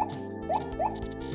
Woof, woof, woof.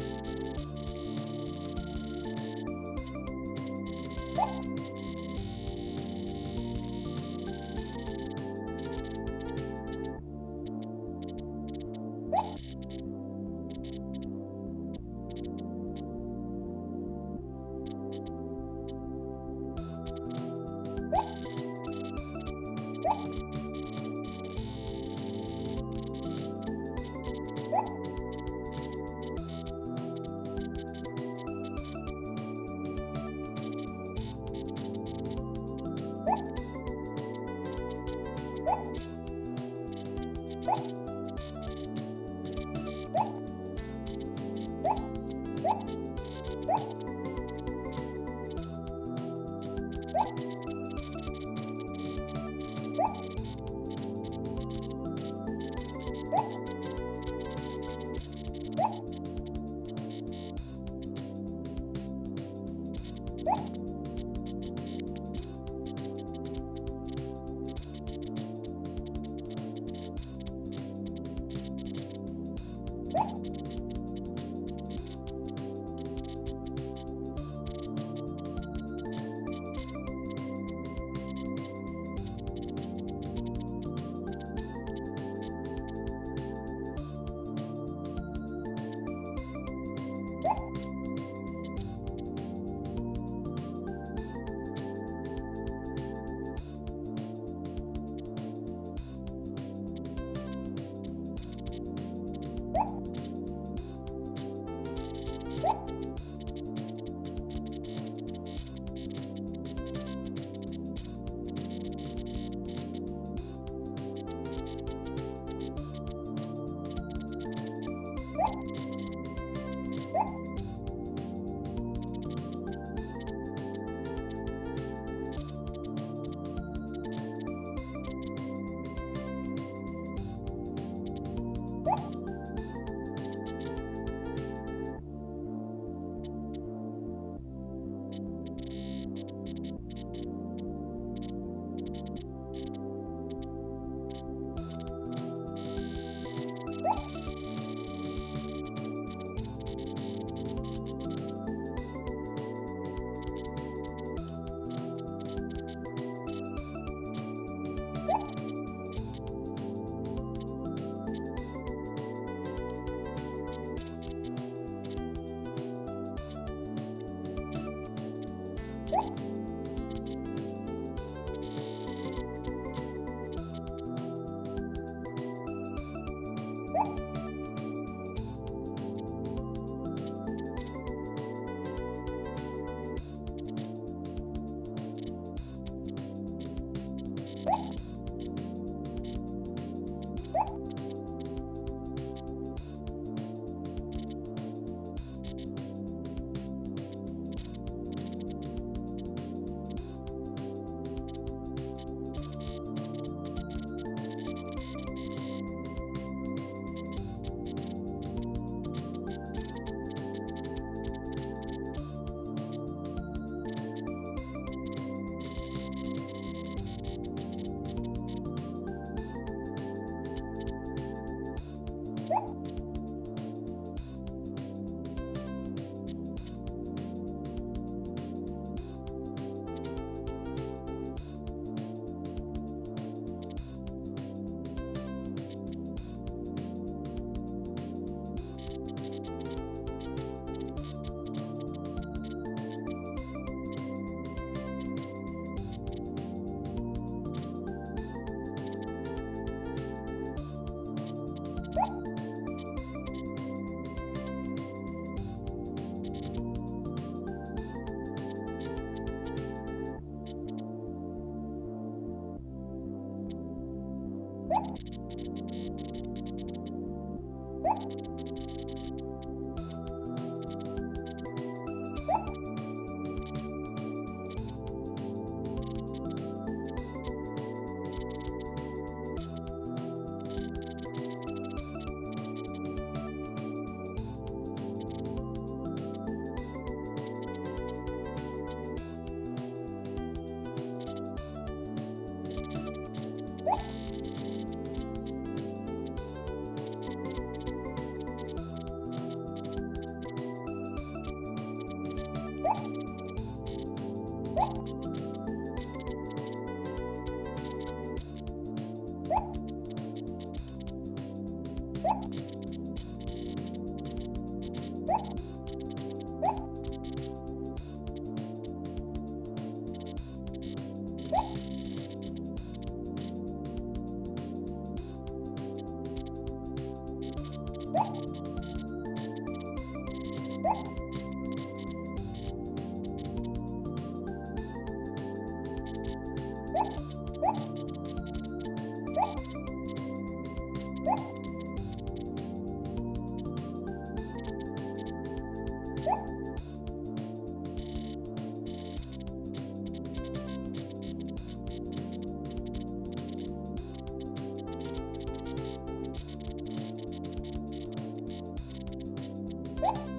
Woo!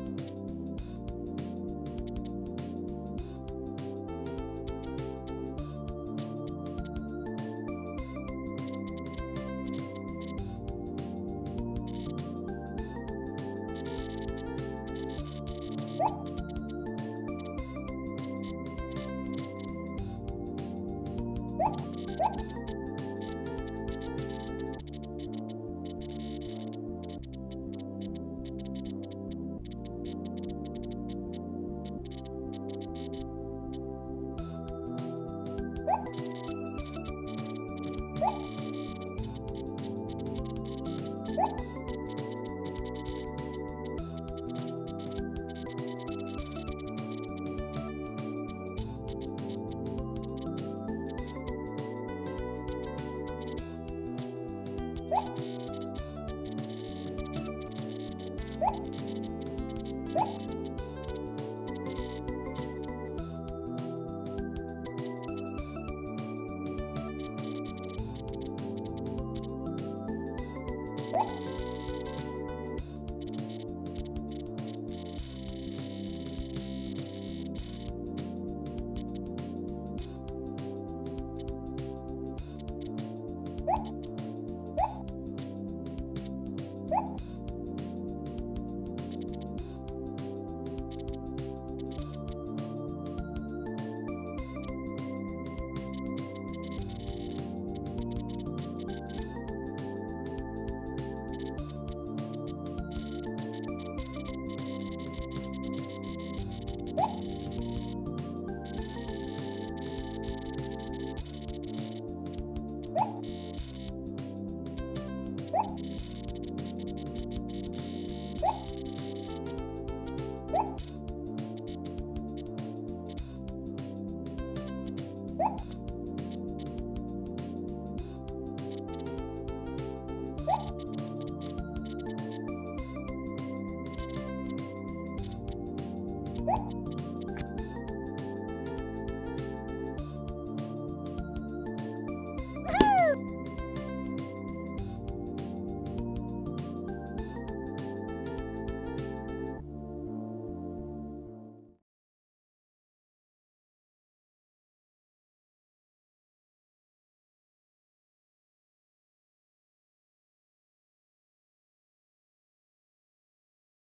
you